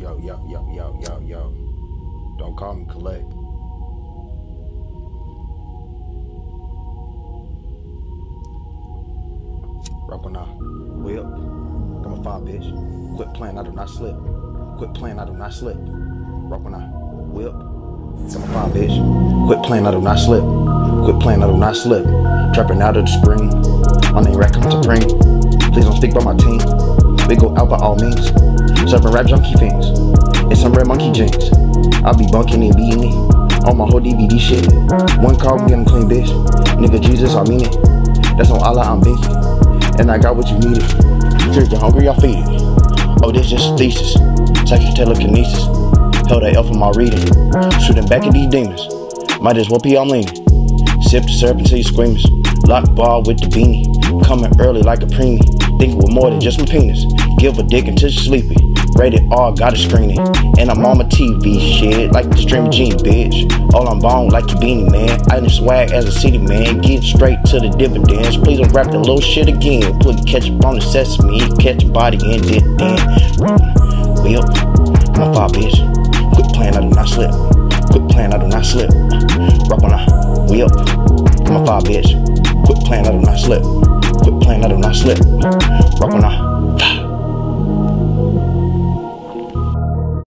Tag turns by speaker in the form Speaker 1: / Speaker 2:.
Speaker 1: Yo, yo, yo, yo, yo, yo. Don't call me collect. Rock on now. Whip. Come on, five, bitch. Quit playing, I do not slip. Quit playing, I do not slip. Rock on now. Whip. Come on, five, bitch. Quit playing, I do not slip. Quit playing, I do not slip. Trapping out of the spring. My name RAK Supreme. Please don't speak by my team. We go out by all means. Serving rap junkie fiends. And some red monkey jeans. I be bunking and beating it. On my whole DVD shit. One call, we getting clean, bitch. Nigga, Jesus, I mean it. That's on Allah, I'm thinking. And I got what you needed. If you're hungry, I'll feed it. Oh, this just thesis. Sexual telekinesis. Held that L for my reading. Shooting back at these demons. Might as well be I'm leaning. Sip the syrup until you screaming. Lock ball with the beanie. Coming early like a preemie. Thinking with more than just my penis. Give a dick until you're sleepy. Rated R, got a screen it. And I'm on my TV shit. Like the stream gene, bitch. All I'm bone like your beanie, man. I done swag as a city man. Get straight to the dividends. Please don't rap the little shit again. Put ketchup on the sesame. Catch a body and. Whip. I'm a fire bitch. Quit playing, I do not slip. Quit playing, I do not slip. Rock on a. I'm a fire bitch. Quit playing, I do not slip. Quit playing, I do not slip. Rock on a